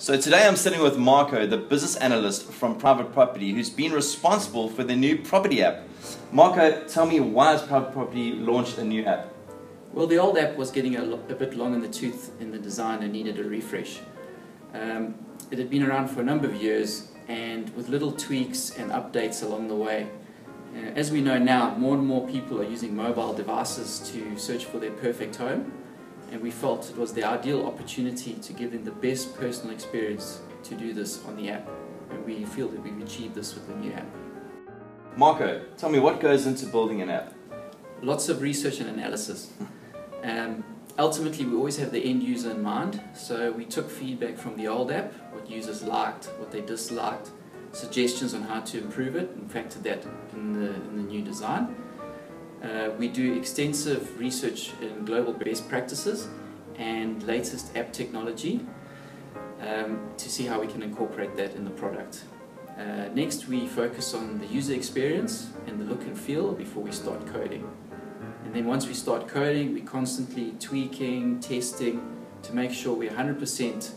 So today I'm sitting with Marco, the business analyst from Private Property, who's been responsible for the new property app. Marco, tell me why has Private Property launched a new app? Well, the old app was getting a, a bit long in the tooth in the design and needed a refresh. Um, it had been around for a number of years and with little tweaks and updates along the way. Uh, as we know now, more and more people are using mobile devices to search for their perfect home and we felt it was the ideal opportunity to give them the best personal experience to do this on the app. And we feel that we've achieved this with the new app. Marco, tell me what goes into building an app? Lots of research and analysis. Um, ultimately, we always have the end user in mind. So we took feedback from the old app, what users liked, what they disliked, suggestions on how to improve it, and factored that in the, in the new design. Uh, we do extensive research in global best practices and latest app technology um, to see how we can incorporate that in the product. Uh, next, we focus on the user experience and the look and feel before we start coding. And then once we start coding, we're constantly tweaking, testing to make sure we're 100%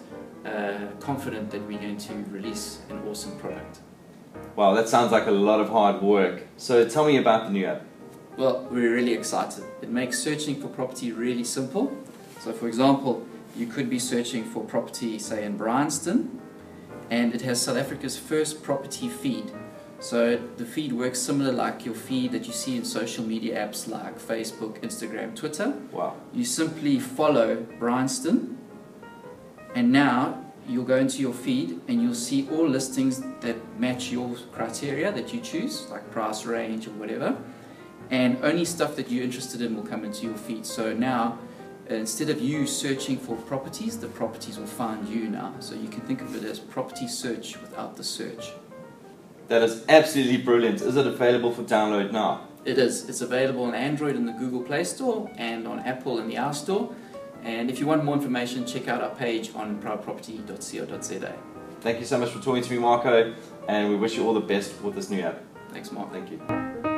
uh, confident that we're going to release an awesome product. Wow, that sounds like a lot of hard work. So tell me about the new app. Well, we're really excited. It makes searching for property really simple. So for example, you could be searching for property, say in Bryanston, and it has South Africa's first property feed. So the feed works similar like your feed that you see in social media apps like Facebook, Instagram, Twitter. Wow. You simply follow Bryanston, and now you'll go into your feed and you'll see all listings that match your criteria that you choose, like price range or whatever and only stuff that you're interested in will come into your feed. So now, instead of you searching for properties, the properties will find you now. So you can think of it as property search without the search. That is absolutely brilliant. Is it available for download now? It is. It's available on Android in the Google Play Store and on Apple in the App Store. And if you want more information, check out our page on privateproperty.co.za. Thank you so much for talking to me, Marco, and we wish you all the best with this new app. Thanks, Marc. Thank you.